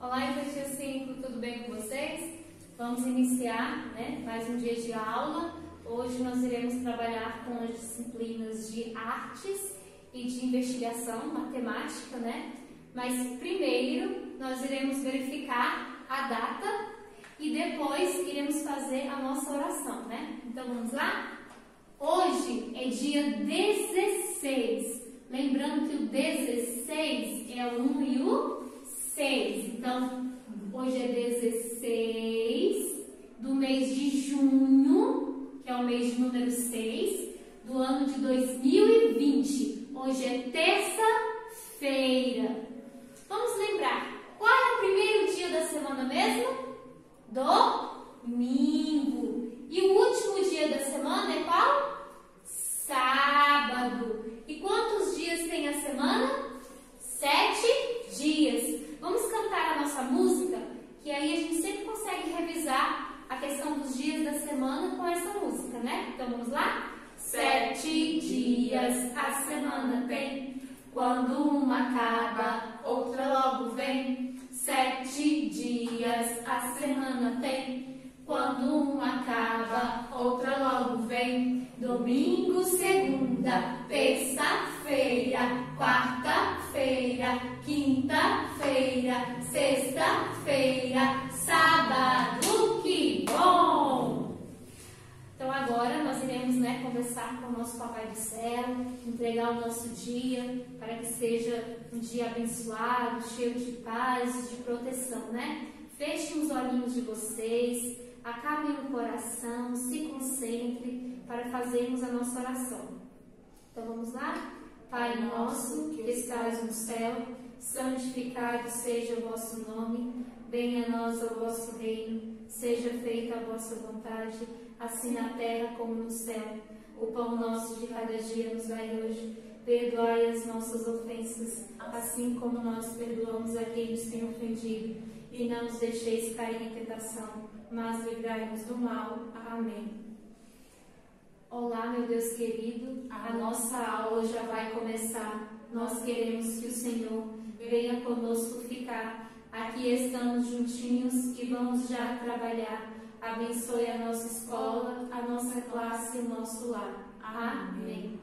Olá, infantil 5, tudo bem com vocês? Vamos iniciar né, mais um dia de aula. Hoje nós iremos trabalhar com as disciplinas de artes e de investigação, matemática, né? Mas primeiro nós iremos verificar a data e depois iremos fazer a nossa oração, né? Então vamos lá? Hoje é dia 16. Lembrando que o 16 é o 1 e o 6. Então, hoje é 16 do mês de junho, que é o mês de número 6, do ano de 2020. Hoje é terça-feira. Vamos lembrar, qual é o primeiro dia da semana mesmo? Domingo. E o último dia da semana é qual? Sábado. E quantos dias tem a semana? Sete dias. Vamos cantar a nossa música, que aí a gente sempre consegue revisar a questão dos dias da semana com essa música, né? Então vamos lá? Sete dias a semana tem, quando uma acaba, outra logo vem. Sete dias a semana tem, quando uma acaba, outra logo vem. Domingo, segunda, terça-feira, quarta-feira, quinta-feira, sexta-feira, sábado, que bom! Então agora nós iremos né, com o nosso Papai do Céu, entregar o nosso dia para que seja um dia abençoado, cheio de paz, de proteção, né? Fechem os olhinhos de vocês, acalmem o coração, se concentrem para fazermos a nossa oração. Então vamos lá? Pai nosso que estás no céu, santificado seja o vosso nome, venha a nós o vosso reino, seja feita a vossa vontade, assim na terra como no céu. O pão nosso de cada dia nos dai hoje. Perdoai as nossas ofensas, assim como nós perdoamos a quem nos tem ofendido. E não nos deixeis cair em tentação, mas livrai-nos do mal. Amém. Olá, meu Deus querido, a nossa aula já vai começar. Nós queremos que o Senhor venha conosco ficar. Aqui estamos juntinhos e vamos já trabalhar. Abençoe a nossa escola, a nossa classe e o nosso lar. Amém.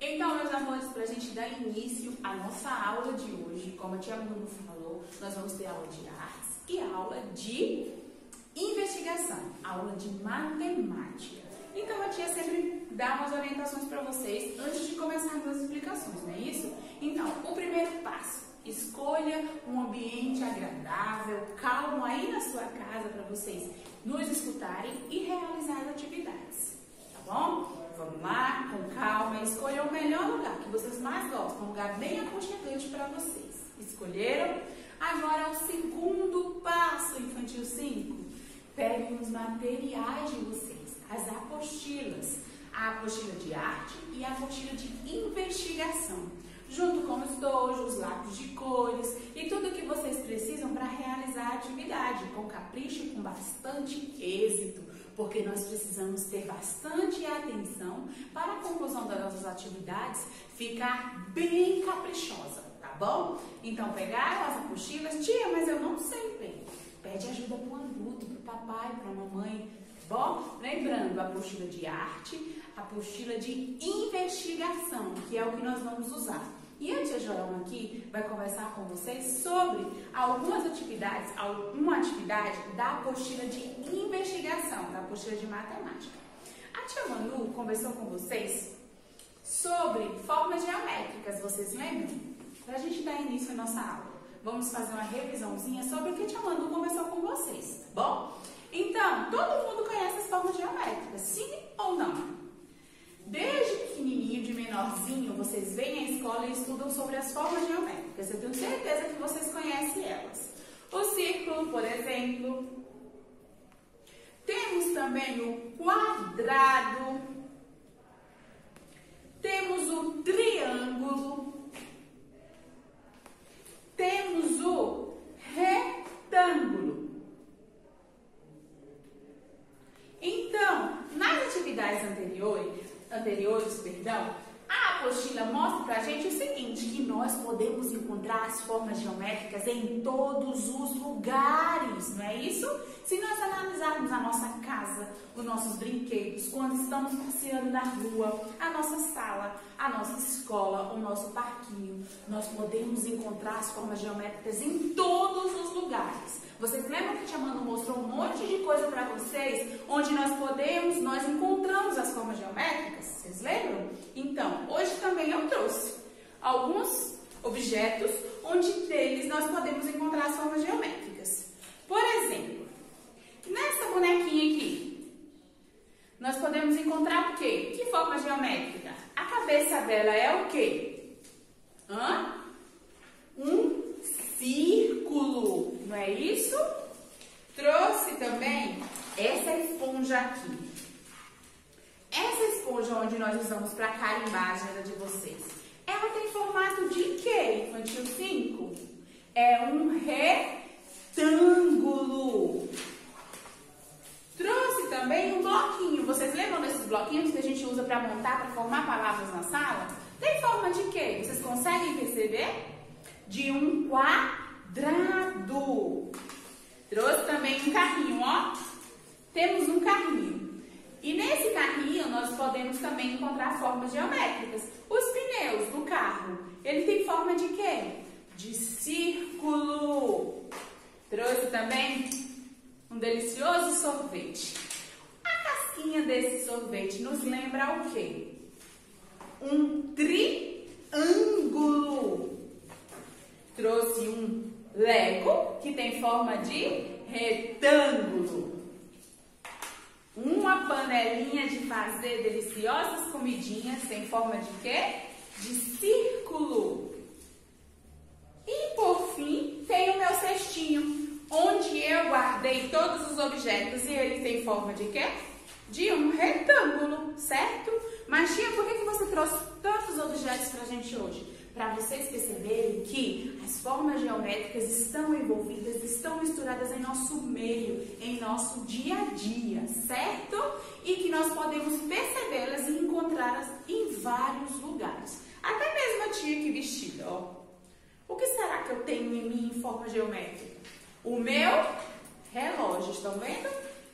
Então, meus amores, para a gente dar início à nossa aula de hoje, como a tia Bruno falou, nós vamos ter aula de artes e aula de investigação, aula de matemática. Então, a tia sempre dá umas orientações para vocês antes de começarmos as explicações, não é isso? Então, o primeiro passo, escolha um ambiente agradável, calmo aí na sua casa para vocês nos escutarem e realizar atividades, tá bom? Vamos lá, com calma, escolha o melhor lugar que vocês mais gostam, um lugar bem aconchegante para vocês. Escolheram? Agora, o segundo passo, infantil 5. Peguem os materiais de vocês, as apostilas, a apostila de arte e a apostila de investigação, junto com os tojos, lápis de cores e tudo que vocês precisam para realizar a atividade, com capricho e com bastante êxito porque nós precisamos ter bastante atenção para a conclusão das nossas atividades ficar bem caprichosa, tá bom? Então, pegaram as apostilas, tia, mas eu não sei bem. Pede ajuda para o adulto, para o papai, para a mamãe, tá bom? Lembrando, a apostila de arte, a apostila de investigação, que é o que nós vamos usar. E a tia Jorão aqui vai conversar com vocês sobre algumas atividades, alguma atividade da apostila de investigação, da apostila de matemática. A tia Manu conversou com vocês sobre formas geométricas, vocês lembram? Para a gente dar início à nossa aula, vamos fazer uma revisãozinha sobre o que a tia Manu conversou com vocês, tá bom? Então, todo mundo conhece as formas geométricas, sim ou não? Desde pequenininho, de menorzinho, vocês vêm à escola e estudam sobre as formas geométricas. Eu tenho certeza que vocês conhecem elas. O círculo, por exemplo. Temos também o quadrado. Temos o triângulo. Temos o retângulo. Então, nas atividades anteriores, anteriores, perdão, apostila mostra para a gente o seguinte, que nós podemos encontrar as formas geométricas em todos os lugares, não é isso? Se nós analisarmos a nossa casa, os nossos brinquedos, quando estamos passeando na rua, a nossa sala, a nossa escola, o nosso parquinho, nós podemos encontrar as formas geométricas em todos os lugares. Vocês lembram que a Tia mostrou um monte de coisa para vocês, onde nós podemos, nós encontramos as formas geométricas? Vocês lembram? Então, hoje também eu trouxe alguns objetos onde deles nós podemos encontrar as formas geométricas. Por exemplo, nessa bonequinha aqui, nós podemos encontrar o quê? Que forma geométrica? A cabeça dela é o quê? Hã? Um círculo, não é isso? Trouxe também essa esponja aqui. Essa esponja onde nós usamos para carimbar a agenda de vocês, ela tem formato de quê, infantil 5? É um retângulo. Trouxe também um bloquinho. Vocês lembram desses bloquinhos que a gente usa para montar, para formar palavras na sala? Tem forma de quê? Vocês conseguem perceber? de um quadrado. Trouxe também um carrinho, ó. Temos um carrinho. E nesse carrinho nós podemos também encontrar formas geométricas. Os pneus do carro, ele tem forma de quê? De círculo. Trouxe também um delicioso sorvete. A casquinha desse sorvete nos lembra o quê? Um triângulo trouxe um Lego que tem forma de retângulo. Uma panelinha de fazer deliciosas comidinhas em forma de quê? De círculo. E por fim, tem o meu cestinho, onde eu guardei todos os objetos forma de quê? De um retângulo, certo? Mas por que, que você trouxe tantos objetos pra gente hoje? para vocês perceberem que as formas geométricas estão envolvidas, estão misturadas em nosso meio, em nosso dia a dia, certo? E que nós podemos percebê-las e encontrá-las em vários lugares. Até mesmo a tia que vestida, ó. O que será que eu tenho em mim em forma geométrica? O meu relógio, estão vendo?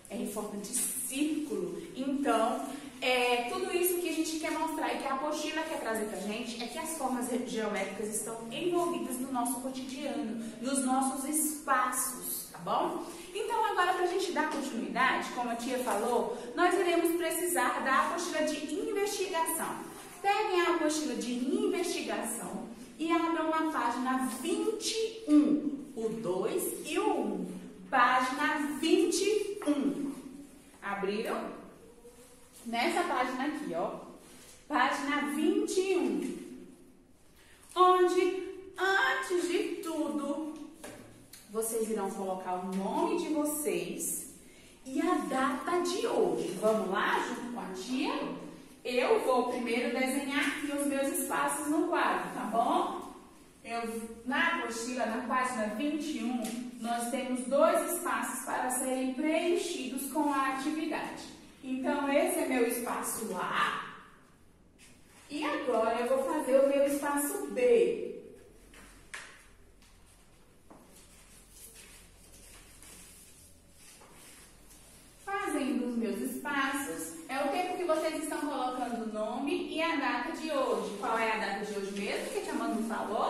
É de círculo. Então, é, tudo isso que a gente quer mostrar e que a apostila quer trazer para a gente é que as formas geométricas estão envolvidas no nosso cotidiano, nos nossos espaços, tá bom? Então, agora, para a gente dar continuidade, como a tia falou, nós iremos precisar da apostila de investigação. Peguem a apostila de investigação e abram na página 21, o 2 e o 1. Página 21. Abriram? nessa página aqui, ó, página 21, onde, antes de tudo, vocês irão colocar o nome de vocês e a data de hoje. Vamos lá, junto com a tia? Eu vou primeiro desenhar aqui os meus espaços no quadro, tá bom? Eu, na apostila, na página 21, nós temos dois espaços para serem preenchidos com a atividade. Então, esse é meu espaço A. E agora eu vou fazer o meu espaço B. Fazendo os meus espaços, é o tempo que vocês estão colocando o nome e a data de hoje. Qual é a data de hoje mesmo que a Manu falou?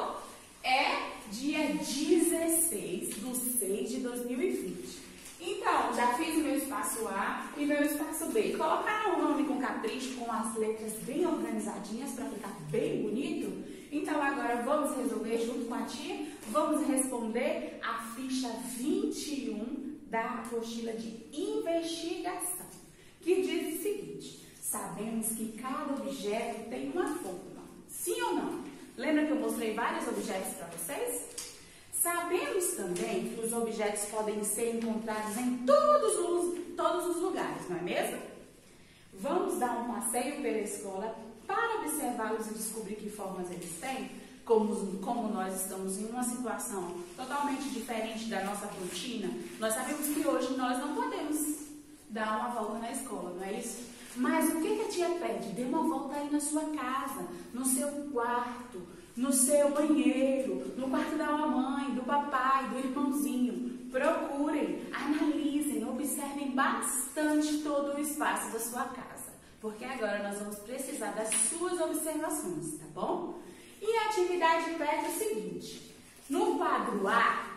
É dia 16 de 6 de 2020. Então, já fiz meu espaço A e meu espaço B. Colocaram o nome com capricho, com as letras bem organizadinhas para ficar bem bonito? Então, agora vamos resolver junto com a tia, vamos responder a ficha 21 da apostila de investigação, que diz o seguinte, sabemos que cada objeto tem uma forma, sim ou não? Lembra que eu mostrei vários objetos para vocês? Sabemos também que os objetos podem ser encontrados em todos os, todos os lugares, não é mesmo? Vamos dar um passeio pela escola para observá-los e descobrir que formas eles têm, como, como nós estamos em uma situação totalmente diferente da nossa rotina. Nós sabemos que hoje nós não podemos dar uma volta na escola, não é isso? Mas o que, que a tia pede? Dê uma volta aí na sua casa, no seu quarto, no seu banheiro, no quarto da mamãe, do papai, do irmãozinho. Procurem, analisem, observem bastante todo o espaço da sua casa, porque agora nós vamos precisar das suas observações, tá bom? E a atividade pede o seguinte: no quadro A,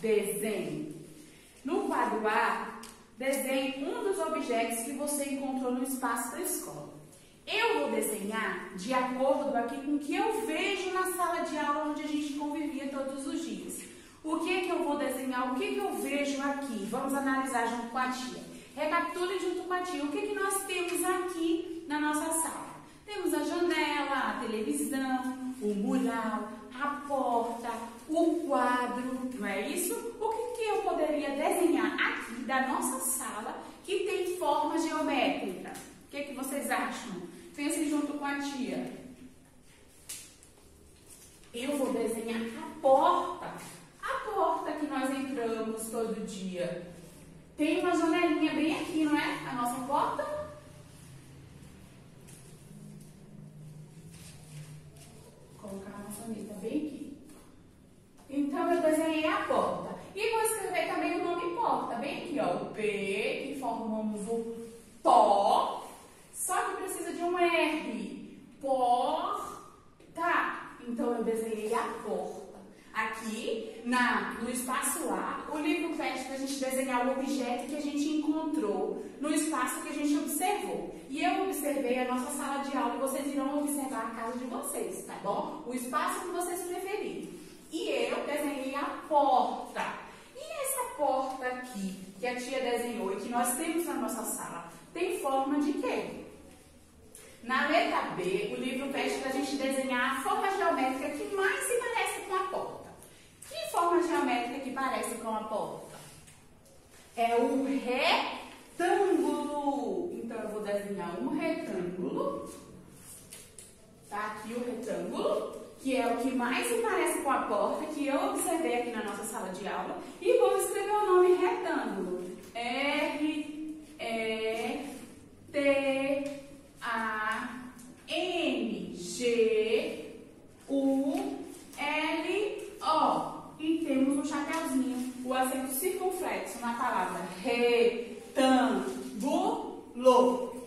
desenhe. No quadro A, desenhe um dos objetos que você encontrou no espaço da escola. Eu vou desenhar de acordo aqui com o que eu vejo na sala de aula onde a gente convivia todos os dias. O que que eu vou desenhar? O que que eu vejo aqui? Vamos analisar junto com a tia. Recapitule junto com a tia. O que que nós temos aqui na nossa sala? Temos a janela, a televisão, o mural, a porta, o quadro, não é isso? O que, que eu poderia desenhar aqui da nossa sala que tem forma geométrica? O que, que vocês acham? Pensem junto com a tia. Eu vou desenhar a porta. A porta que nós entramos todo dia. Tem uma janelinha bem aqui, não é? A nossa porta Então, eu desenhei a porta. E vou escrever também o nome porta. Bem aqui, ó. O P, que formamos o pó. Só que precisa de um R. Porta. Então, eu desenhei a porta. Aqui, na, no espaço A, o livro pede para a gente desenhar o objeto que a gente encontrou no espaço que a gente observou. E eu observei a nossa sala de aula e vocês irão observar a casa de vocês, tá bom? O espaço que vocês preferirem. E eu desenhei a porta. E essa porta aqui, que a tia desenhou e que nós temos na nossa sala, tem forma de quê? Na letra B, o livro pede para a gente desenhar a forma geométrica que mais se parece com a porta. Que forma geométrica que parece com a porta? É o retângulo. Então, eu vou desenhar um retângulo. Tá aqui o retângulo que é o que mais se parece com a porta, que eu observei aqui na nossa sala de aula, e vou escrever o nome retângulo. R, E, T, A, N, G, U, L, O. E temos um chapéuzinho, o acento circunflexo na palavra retângulo.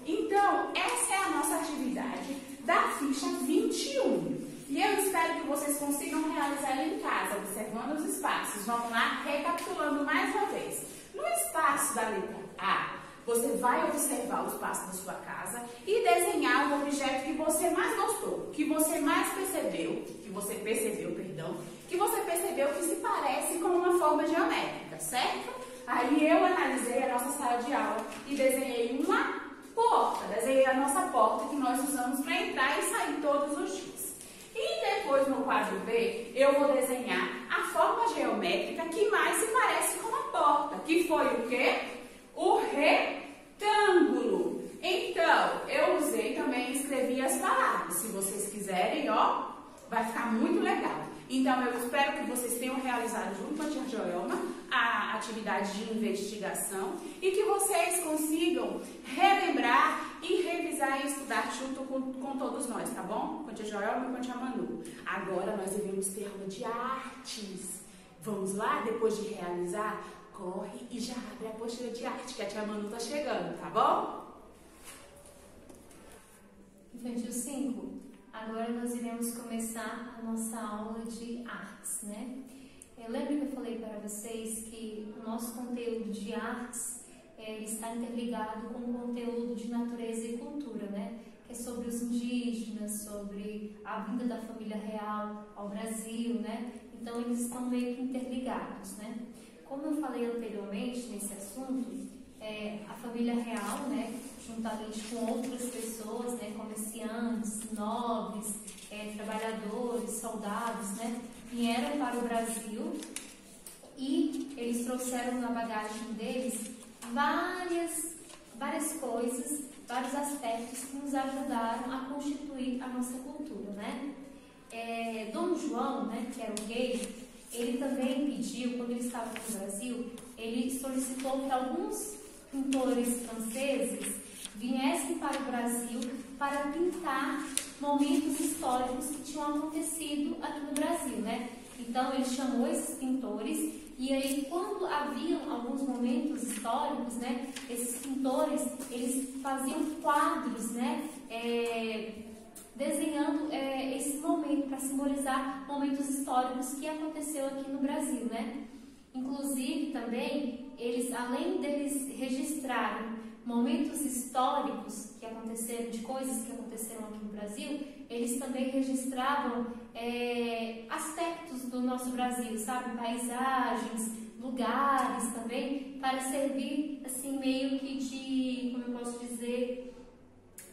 Então, essa é a nossa atividade da ficha 21. E eu espero que vocês consigam realizar em casa, observando os espaços. Vamos lá, recapitulando mais uma vez. No espaço da letra A, você vai observar o espaço da sua casa e desenhar o objeto que você mais gostou, que você mais percebeu, que você percebeu, perdão, que você percebeu que se parece com uma forma geométrica, certo? Aí eu analisei a nossa sala de aula e desenhei uma porta, desenhei a nossa porta que nós usamos para entrar e sair todos os dias. E depois no quadro B, eu vou desenhar a forma geométrica que mais se parece com a porta, que foi o quê? O retângulo. Então, eu usei também, escrevi as palavras. Se vocês quiserem, ó, vai ficar muito legal. Então, eu espero que vocês tenham realizado junto com a tia Joelma a atividade de investigação e que vocês consigam relembrar e revisar e estudar junto com, com todos nós, tá bom? Com a tia Joelma e com a tia Manu. Agora nós iremos ter aula de artes. Vamos lá? Depois de realizar, corre e já abre a postura de arte, que a tia Manu tá chegando, tá bom? Infantil 5, agora nós iremos começar a nossa aula de artes, né? Eu lembro que eu falei para vocês que o nosso conteúdo de artes é, está interligado com o conteúdo de natureza e cultura, né? Que é sobre os indígenas, sobre a vinda da família real ao Brasil, né? Então eles estão meio que interligados, né? Como eu falei anteriormente nesse assunto, é, a família real, né, juntamente com outras pessoas, né, comerciantes, nobres, é, trabalhadores, soldados, né, vieram para o Brasil e eles trouxeram na bagagem deles várias, várias coisas, vários aspectos que nos ajudaram a constituir a nossa cultura, né? É, Dom João, né, que era o rei, ele também pediu, quando ele estava no Brasil, ele solicitou que alguns pintores franceses viessem para o Brasil para pintar momentos históricos que tinham acontecido aqui no Brasil, né? Então ele chamou esses pintores e aí quando haviam alguns momentos históricos, né? Esses pintores eles faziam quadros, né? É, desenhando é, esse momento para simbolizar momentos históricos que aconteceu aqui no Brasil, né? Inclusive também eles, além deles registrarem momentos históricos que aconteceram, de coisas que aconteceram aqui no Brasil, eles também registravam é, aspectos do nosso Brasil, sabe? Paisagens, lugares também, para servir, assim, meio que de, como eu posso dizer,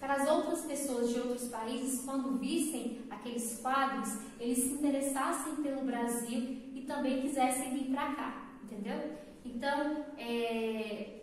para as outras pessoas de outros países, quando vissem aqueles quadros, eles se interessassem pelo Brasil e também quisessem vir para cá, entendeu? Então, é,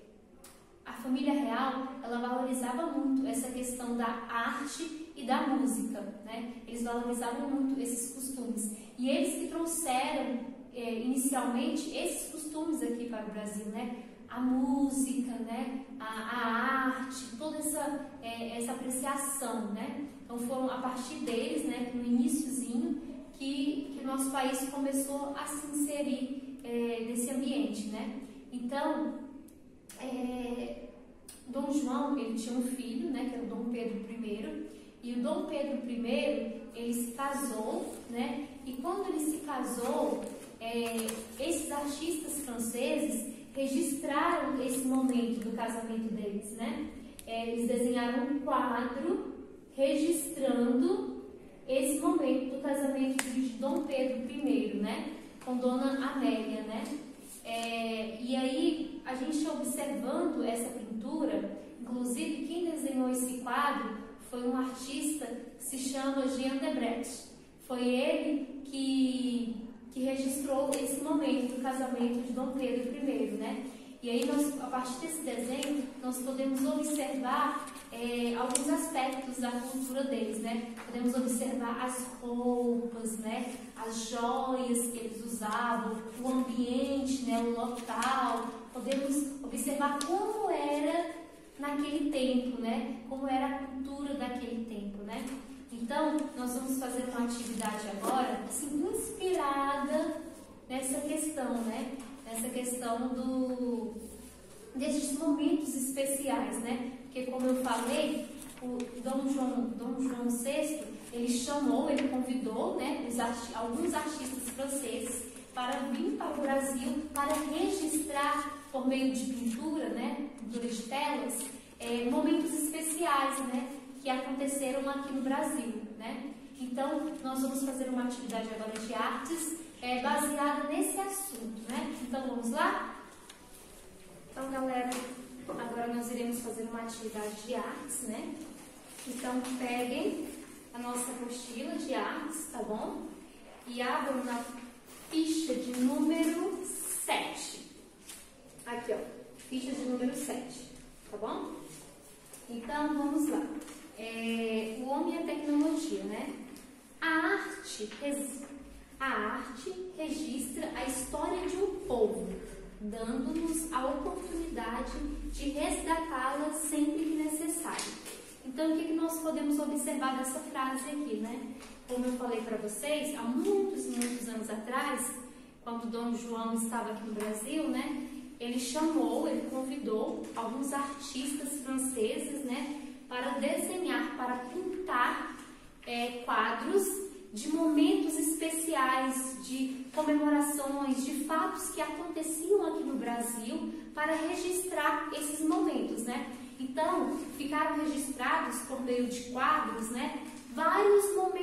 a família real, ela valorizava muito essa questão da arte e da música, né? Eles valorizavam muito esses costumes. E eles que trouxeram é, inicialmente esses costumes aqui para o Brasil, né? A música, né? A, a arte, toda essa, é, essa apreciação, né? Então foram a partir deles, né? No iníciozinho, que, que nosso país começou a se inserir é, nesse ambiente, né? Então, é, Dom João, ele tinha um filho, né, que era o Dom Pedro I, e o Dom Pedro I, ele se casou, né, e quando ele se casou, é, esses artistas franceses registraram esse momento do casamento deles, né, é, eles desenharam um quadro registrando esse momento do casamento de Dom Pedro I, né, com Dona Amélia, né, é, e aí, a gente observando essa pintura, inclusive quem desenhou esse quadro foi um artista que se chama Jean Debrecht. Foi ele que, que registrou esse momento do casamento de Dom Pedro I, né? E aí, nós, a partir desse desenho, nós podemos observar é, alguns aspectos da cultura deles, né? Podemos observar as roupas, né? As joias que eles usavam, o ambiente, né? O local. Podemos observar como era naquele tempo, né? Como era a cultura daquele tempo, né? Então, nós vamos fazer uma atividade agora, assim, inspirada nessa questão, né? essa questão do, desses momentos especiais, né? Porque como eu falei, o Dom João, Dom João VI, ele chamou, ele convidou né, arti alguns artistas franceses para vir para o Brasil para registrar por meio de pintura, né, pintura de telas, é, momentos especiais, né, que aconteceram aqui no Brasil, né. Então, nós vamos fazer uma atividade agora de artes é, baseada nesse assunto, né? Então vamos lá? Então, galera, agora nós iremos fazer uma atividade de artes, né? Então, peguem a nossa apostila de artes, tá bom? E abram na ficha de número 7. Aqui, ó, ficha de número 7, tá bom? Então, vamos lá. É, o homem e a tecnologia, né? A arte a arte registra a história de um povo, dando-nos a oportunidade de resgatá-la sempre que necessário. Então, o que, que nós podemos observar dessa frase aqui, né? Como eu falei para vocês, há muitos muitos anos atrás, quando Dom João estava aqui no Brasil, né? Ele chamou, ele convidou alguns artistas franceses, né? Para desenhar, para pintar é, quadros de momentos especiais, de comemorações, de fatos que aconteciam aqui no Brasil para registrar esses momentos, né? Então, ficaram registrados por meio de quadros, né? Vários momentos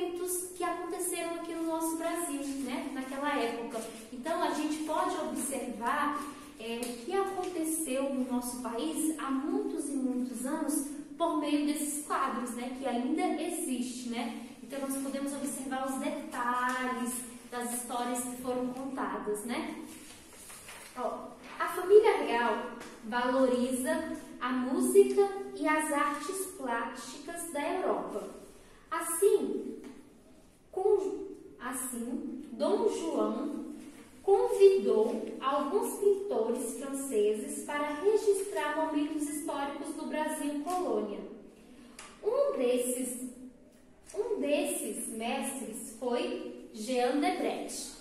que aconteceram aqui no nosso Brasil, né? Naquela época. Então, a gente pode observar é, o que aconteceu no nosso país há muitos e muitos anos por meio desses quadros, né? Que ainda existe, né? Então, nós podemos observar os detalhes das histórias que foram contadas, né? Ó, a família real valoriza a música e as artes plásticas da Europa. Assim, assim Dom João convidou alguns pintores franceses para registrar momentos históricos do Brasil colônia. desses, um desses mestres foi Jean Debrecht,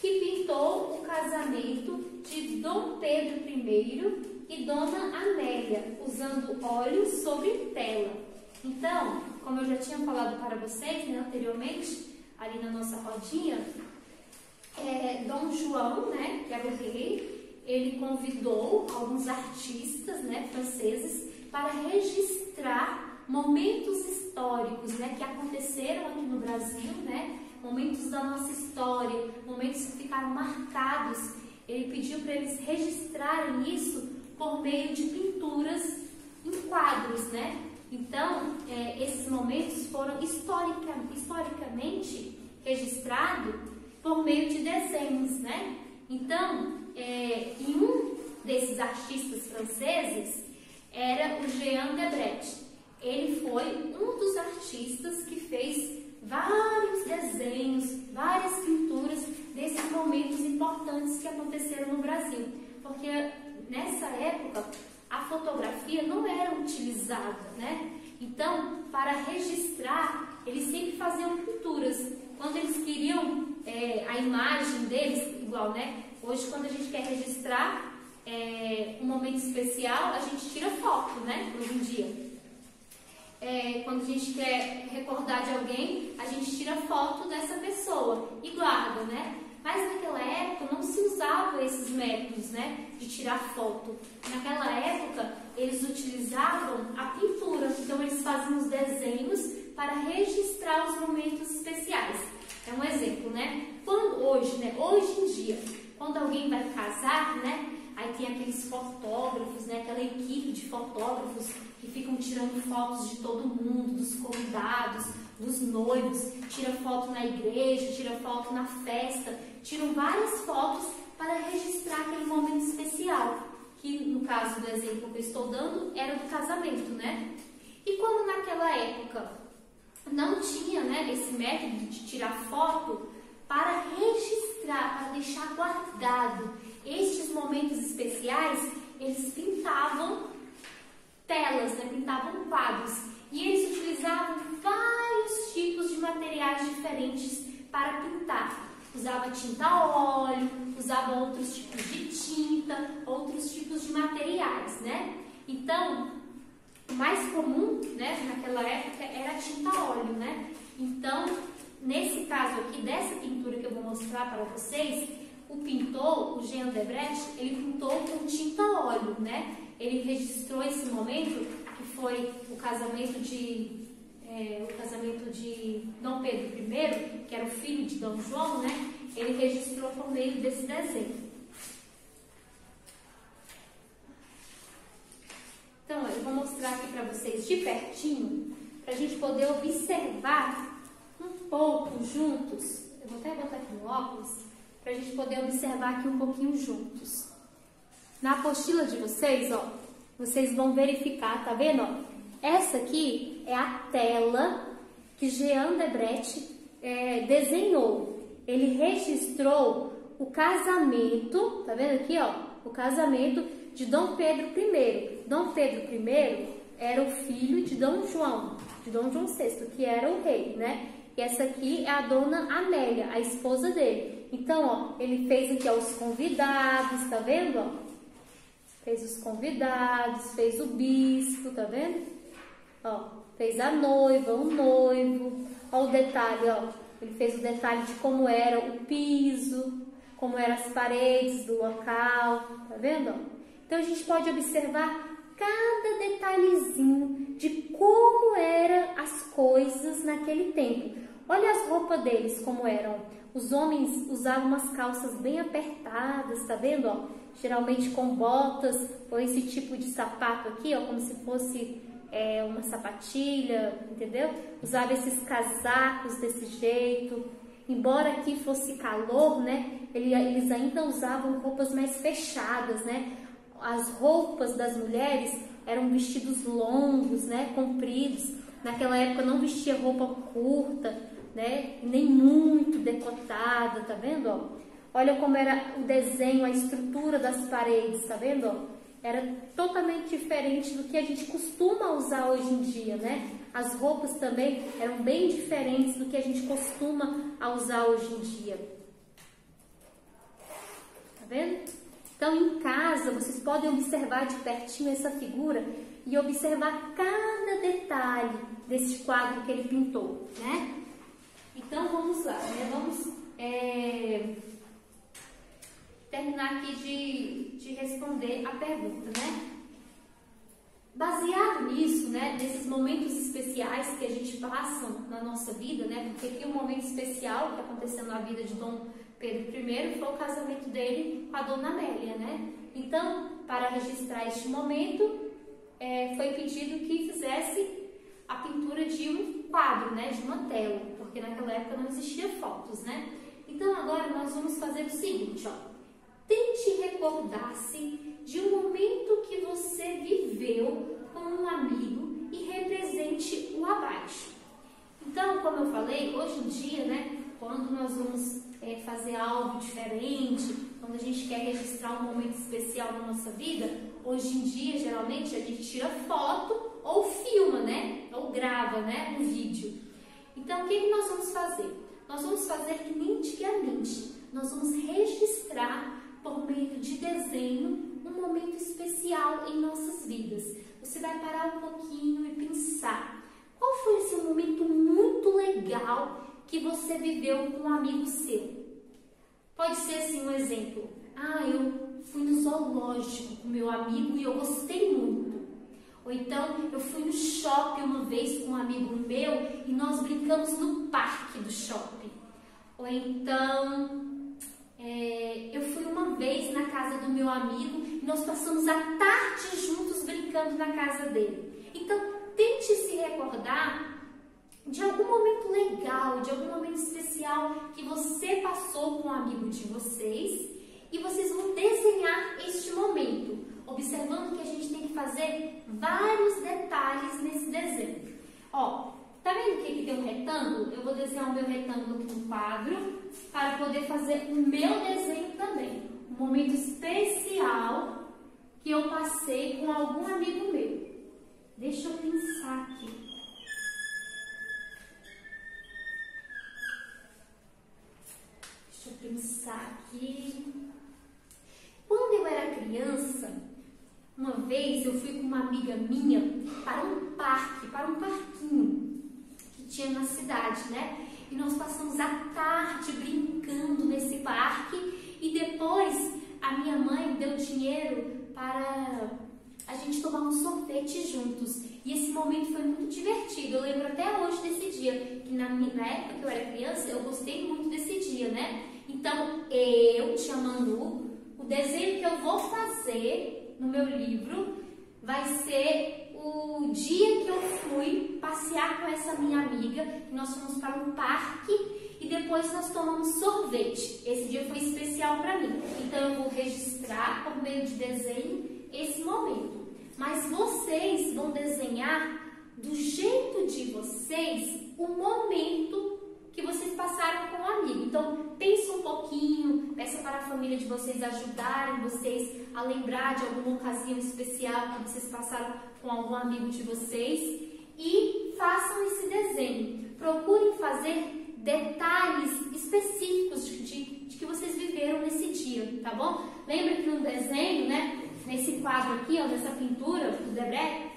que pintou o casamento de Dom Pedro I e Dona Amélia, usando óleo sobre tela. Então, como eu já tinha falado para vocês né, anteriormente, ali na nossa rodinha, é, Dom João, né, que era o rei, ele convidou alguns artistas né, franceses para registrar momentos históricos né, que aconteceram aqui no Brasil, né, momentos da nossa história, momentos que ficaram marcados. Ele pediu para eles registrarem isso por meio de pinturas em quadros, né? Então, é, esses momentos foram historica, historicamente registrados por meio de desenhos, né? Então, é, em um desses artistas franceses era o Jean Debrecht. Ele foi um dos artistas que fez vários desenhos, várias pinturas desses momentos importantes que aconteceram no Brasil. Porque nessa época a fotografia não era utilizada, né? Então, para registrar, eles sempre faziam pinturas. Quando eles queriam é, a imagem deles, igual, né? Hoje, quando a gente quer registrar é, um momento especial, a gente tira foto, né? Hoje em dia. É, quando a gente quer recordar de alguém, a gente tira foto dessa pessoa e guarda, né? Mas naquela época não se usava esses métodos, né? De tirar foto. Naquela época eles utilizavam a pintura, então eles faziam os desenhos para registrar os momentos especiais. É um exemplo, né? Quando hoje, né? Hoje em dia, quando alguém vai casar, né? Aí tem aqueles fotógrafos, né? Aquela equipe de fotógrafos que ficam tirando fotos de todo mundo, dos convidados, dos noivos, tira foto na igreja, tira foto na festa, tiram várias fotos para registrar aquele momento especial, que no caso do exemplo que eu estou dando era do casamento, né? E como naquela época não tinha, né, esse método de tirar foto para registrar, para deixar guardado estes momentos especiais, eles pintavam telas, né, pintavam quadros e eles utilizavam vários tipos de materiais diferentes para pintar. Usava tinta a óleo, usava outros tipos de tinta, outros tipos de materiais, né? Então, o mais comum, né, naquela época era a tinta a óleo, né? Então, nesse caso aqui, dessa pintura que eu vou mostrar para vocês, o pintor, o Jean Debrecht, ele pintou com tinta a óleo, né? Ele registrou esse momento que foi o casamento de é, o casamento de Dom Pedro I, que era o filho de Dom João, né? Ele registrou por meio desse desenho. Então, eu vou mostrar aqui para vocês de pertinho, para a gente poder observar um pouco juntos. Eu vou até botar aqui no óculos, para a gente poder observar aqui um pouquinho juntos. Na apostila de vocês, ó, vocês vão verificar, tá vendo? Ó? Essa aqui é a tela que Jean Debrecht é, desenhou. Ele registrou o casamento, tá vendo aqui, ó? O casamento de Dom Pedro I. Dom Pedro I era o filho de Dom João, de Dom João VI, que era o rei, né? E essa aqui é a dona Amélia, a esposa dele. Então, ó, ele fez aqui ó, os convidados, tá vendo? Ó? Fez os convidados, fez o bispo, tá vendo? Ó, fez a noiva, o noivo. Ó o detalhe, ó. Ele fez o detalhe de como era o piso, como eram as paredes do local, tá vendo? Então a gente pode observar cada detalhezinho de como eram as coisas naquele tempo. Olha as roupas deles como eram. Os homens usavam umas calças bem apertadas, tá vendo? Ó? Geralmente com botas ou esse tipo de sapato aqui, ó, como se fosse é, uma sapatilha, entendeu? Usava esses casacos desse jeito. Embora aqui fosse calor, né? Eles ainda usavam roupas mais fechadas, né? As roupas das mulheres eram vestidos longos, né? Compridos. Naquela época não vestia roupa curta, né? Nem muito decotada, tá vendo? Ó? Olha como era o desenho, a estrutura das paredes, tá vendo? Ó? Era totalmente diferente do que a gente costuma usar hoje em dia, né? As roupas também eram bem diferentes do que a gente costuma usar hoje em dia. Tá vendo? Então, em casa, vocês podem observar de pertinho essa figura e observar cada detalhe desse quadro que ele pintou, né? Então, vamos lá, né? Vamos é, terminar aqui de, de responder a pergunta, né? Baseado nisso, né, nesses momentos especiais que a gente passa na nossa vida, né, porque aqui um momento especial que aconteceu na vida de Dom Pedro I foi o casamento dele com a Dona Amélia, né? Então, para registrar este momento, é, foi pedido que fizesse a pintura de um quadro, né, de uma tela, porque naquela época não existia fotos, né? Então, agora nós vamos fazer o seguinte, ó. Tente recordar-se de um momento que você viveu com um amigo e represente o abaixo. Então, como eu falei, hoje em dia, né, quando nós vamos é, fazer algo diferente, quando a gente quer registrar um momento especial na nossa vida, hoje em dia, geralmente, a gente tira foto ou filma, né, ou grava, né, um vídeo. Então, o que, que nós vamos fazer? Nós vamos fazer antigamente, nós vamos registrar por meio de desenho um momento especial em nossas vidas. Você vai parar um pouquinho e pensar qual foi esse momento muito legal que você viveu com um amigo seu. Pode ser assim um exemplo. Ah, eu fui no zoológico com meu amigo e eu gostei muito. Ou então eu fui no shopping uma vez com um amigo meu e nós brincamos no parque do shopping. Ou então é, eu fui uma vez na casa do meu amigo e nós passamos a tarde juntos brincando na casa dele. Então, tente se recordar de algum momento legal, de algum momento especial que você passou com um amigo de vocês e vocês vão desenhar este momento, observando que a gente tem que fazer vários detalhes nesse desenho. Ó, Tá vendo que aqui tem um retângulo? Eu vou desenhar o meu retângulo aqui no quadro para poder fazer o meu desenho também. Um momento especial que eu passei com algum amigo meu. Deixa eu pensar aqui. Deixa eu pensar aqui. Quando eu era criança, uma vez eu fui com uma amiga minha para um parque, para um parquinho tinha na cidade, né? Nós passamos a tarde brincando nesse parque e depois a minha mãe deu dinheiro para a gente tomar um sorvete juntos. E esse momento foi muito divertido. Eu lembro até hoje desse dia, que na, na época que eu era criança, eu gostei muito desse dia, né? Então, eu, Tia Manu, o desenho que eu vou fazer no meu livro vai ser o dia que eu fui passear com essa minha amiga, nós fomos para um parque e depois nós tomamos sorvete. Esse dia foi especial para mim. Então eu vou registrar por meio de desenho esse momento. Mas vocês vão desenhar do jeito de vocês o momento que vocês passaram com o amigo. Então, pense um pouquinho, peça para a família de vocês ajudarem vocês a lembrar de alguma ocasião especial que vocês passaram com algum amigo de vocês e façam esse desenho. Procurem fazer detalhes específicos de, de, de que vocês viveram nesse dia, tá bom? Lembra que no desenho, né, nesse quadro aqui, ó, dessa pintura do Debré,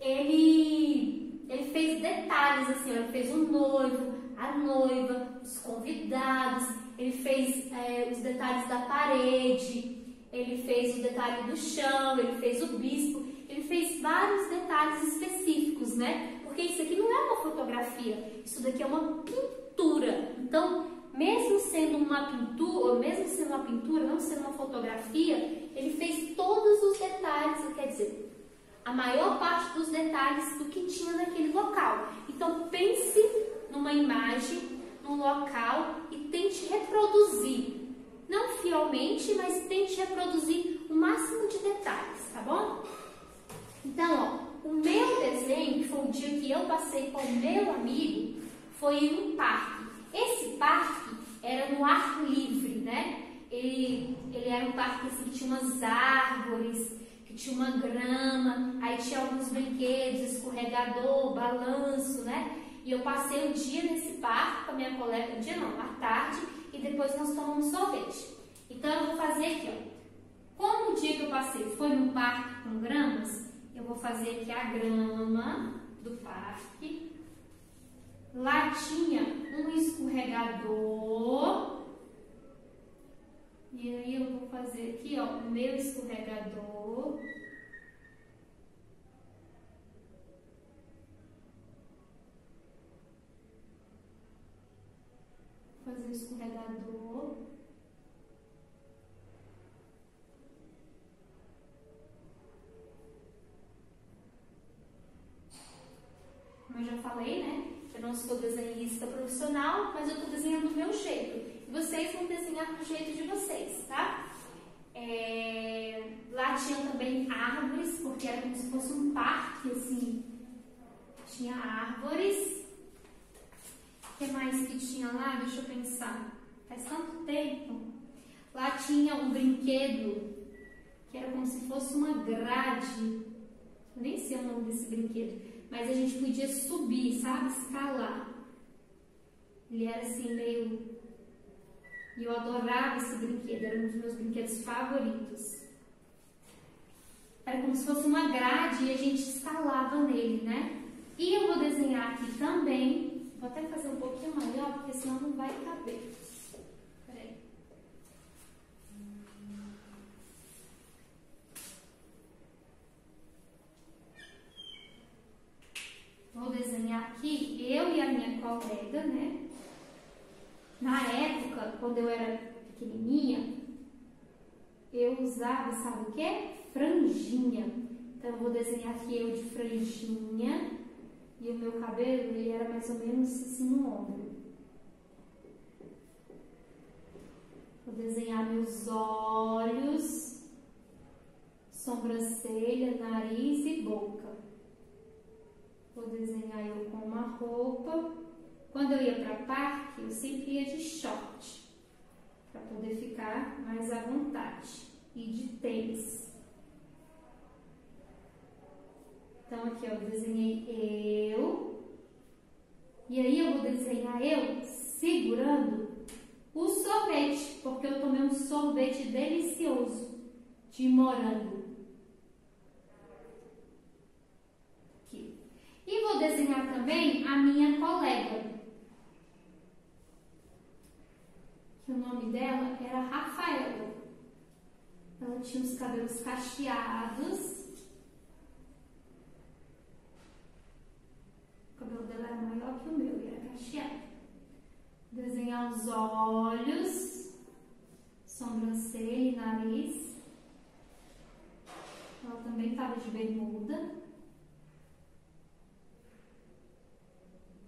ele, ele fez detalhes assim, ó, ele fez um noivo, a noiva, os convidados, ele fez é, os detalhes da parede, ele fez o detalhe do chão, ele fez o bispo, ele fez vários detalhes específicos, né? Porque isso aqui não é uma fotografia, isso daqui é uma pintura. Então, mesmo sendo uma pintura, mesmo sendo uma pintura, não sendo uma fotografia, ele fez todos os detalhes, quer dizer, a maior parte dos detalhes do que tinha naquele local. Então, pense numa imagem, num local e tente reproduzir. Não fielmente, mas tente reproduzir o máximo de detalhes, tá bom? Então, ó, o meu desenho, que foi o dia que eu passei com o meu amigo, foi em um parque. Esse parque era no ar livre, né? Ele, ele era um parque assim, que tinha umas árvores, que tinha uma grama, aí tinha alguns brinquedos, escorregador, balanço, né? E eu passei o dia nesse parque com a minha colega, dia não, à tarde, e depois nós tomamos sorvete. Então eu vou fazer aqui, ó. Como o dia que eu passei foi num parque com gramas, eu vou fazer aqui a grama do parque. Lá tinha um escorregador. E aí eu vou fazer aqui, ó, o meu escorregador. Fazer o escorregador. Como eu já falei, né? Eu não sou desenhista profissional, mas eu estou desenhando do meu jeito. E vocês vão desenhar do jeito de vocês, tá? É... Lá tinha também árvores, porque era como se fosse um parque, assim. Tinha árvores. O que mais que tinha lá? Deixa eu pensar. Faz tanto tempo. Lá tinha um brinquedo que era como se fosse uma grade. Eu nem sei o nome desse brinquedo mas a gente podia subir, sabe? Escalar. Ele era assim meio. E eu adorava esse brinquedo, era um dos meus brinquedos favoritos. Era como se fosse uma grade e a gente escalava nele, né? E eu vou desenhar aqui também, vou até fazer um pouquinho maior, porque senão não vai caber. Vou desenhar aqui eu e a minha colega, né? Na época, quando eu era pequenininha, eu usava, sabe o que? Franjinha. Então, eu vou desenhar aqui eu de franjinha e o meu cabelo, ele era mais ou menos assim no ombro. Vou desenhar meus olhos, sobrancelha, nariz e boca. Vou desenhar eu com uma roupa. Quando eu ia para parque, eu sempre ia de short, para poder ficar mais à vontade. E de tênis. Então, aqui eu desenhei eu. E aí eu vou desenhar eu segurando o sorvete, porque eu tomei um sorvete delicioso de morango. E vou desenhar também a minha colega. Que o nome dela era Rafaela. Ela tinha os cabelos cacheados. O cabelo dela era maior que o meu e era cacheado. Desenhar os olhos, sobrancelha e nariz. Ela também estava de bermuda.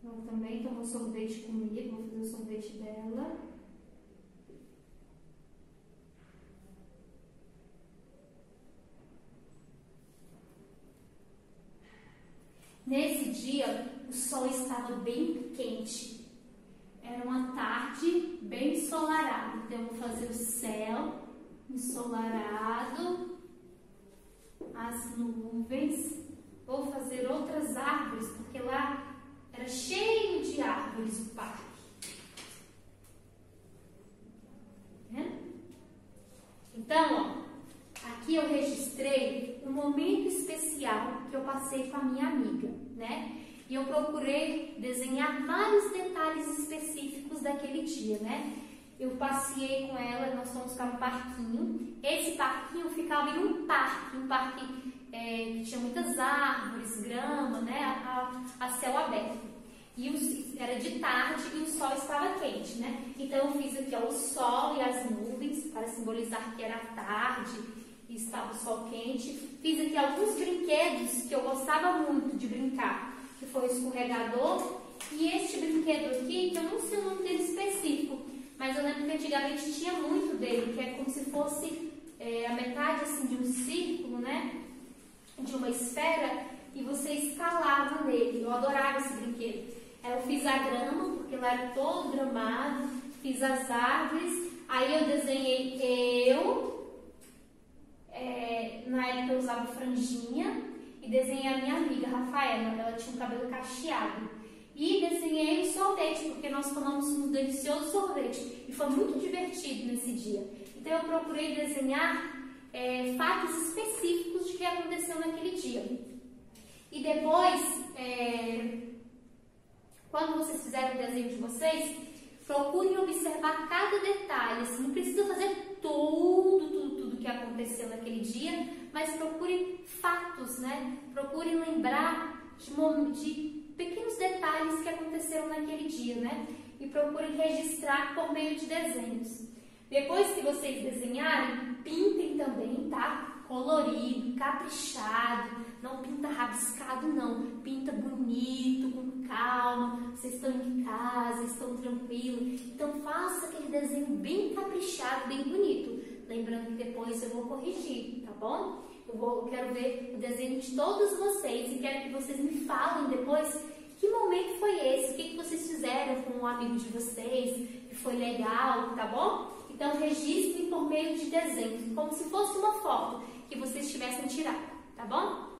Ela também tomou sorvete comigo, vou fazer o sorvete dela. Nesse dia, o sol estava bem quente. Era uma tarde bem ensolarada. Então, eu vou fazer o céu ensolarado, as nuvens. Vou fazer outras árvores, porque lá era cheio de árvores o parque. Né? Então, ó, aqui eu registrei um momento especial que eu passei com a minha amiga, né? E eu procurei desenhar vários detalhes específicos daquele dia, né? Eu passei com ela, nós fomos para um parquinho. Esse parquinho ficava em um parque, um parque é, que tinha muitas árvores, grama, né, a, a céu aberto. E era de tarde e o sol estava quente, né? Então eu fiz aqui ó, o sol e as nuvens para simbolizar que era tarde e estava o sol quente. Fiz aqui alguns brinquedos que eu gostava muito de brincar, que foi o escorregador e este brinquedo aqui, que eu não sei o nome dele específico, mas eu lembro que antigamente tinha muito dele, que é como se fosse é, a metade assim de um círculo, né? De uma esfera e você escalava nele. Eu adorava esse brinquedo. Eu fiz a grama, porque lá era todo gramado, fiz as árvores, aí eu desenhei eu é, na época eu usava franjinha e desenhei a minha amiga Rafaela, ela tinha um cabelo cacheado. E desenhei o sorvete, porque nós tomamos um delicioso sorvete e foi muito divertido nesse dia. Então eu procurei desenhar é, fatos específicos de que aconteceu naquele dia. E depois, é, quando vocês fizerem o desenho de vocês, procurem observar cada detalhe. Assim, não precisa fazer tudo, tudo, tudo que aconteceu naquele dia, mas procurem fatos, né? Procurem lembrar de, de pequenos detalhes que aconteceram naquele dia, né? E procurem registrar por meio de desenhos. Depois que vocês desenharem, pintem também, tá? Colorido, caprichado, não pinta rabiscado não, pinta bonito, com calma, vocês estão em casa, estão tranquilos, então faça aquele desenho bem caprichado, bem bonito, lembrando que depois eu vou corrigir, tá bom? Eu, vou, eu quero ver o desenho de todos vocês e quero que vocês me falem depois que momento foi esse, o que, que vocês fizeram com um amigo de vocês, que foi legal, tá bom? Então registrem por meio de desenhos, como se fosse uma foto que vocês tivessem tirado, tá bom?